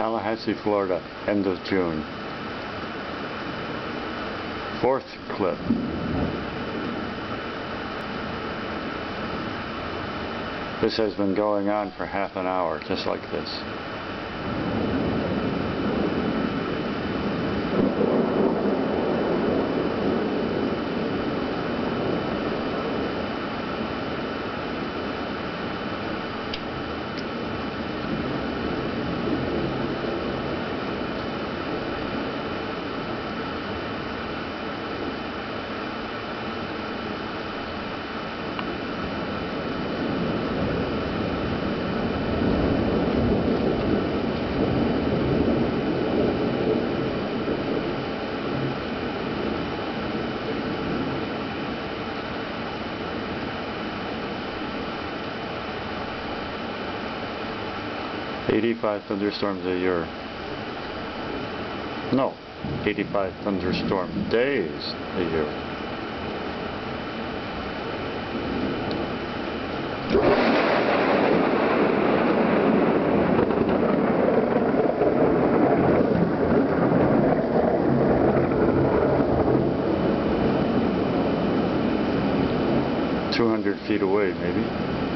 Tallahassee, Florida, end of June. Fourth clip. This has been going on for half an hour, just like this. Eighty-five thunderstorms a year. No, eighty-five thunderstorm days a year. Two hundred feet away, maybe.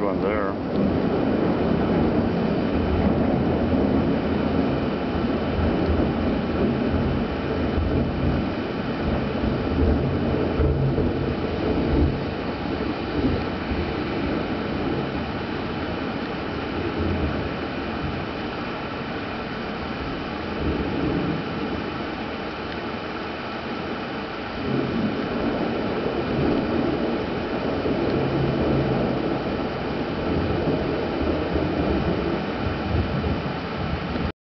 one there.